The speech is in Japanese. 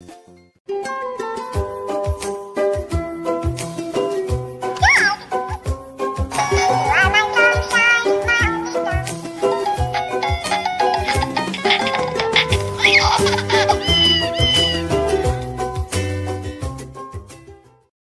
you